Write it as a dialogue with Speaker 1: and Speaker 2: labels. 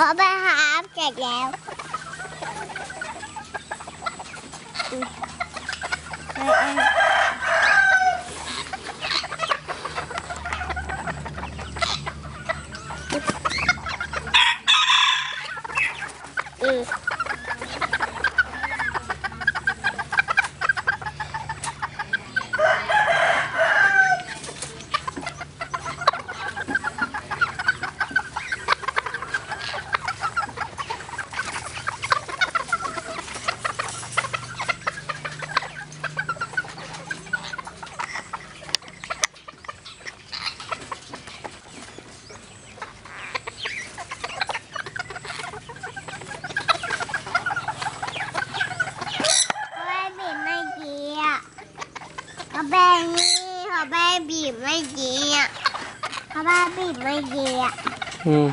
Speaker 1: Có ba hộp trà gạo. Ừ. ừ. ừ. นี่เขาแม่บีบไม่ดีอะเขาแม่บีบไม่ดีอะ
Speaker 2: อืม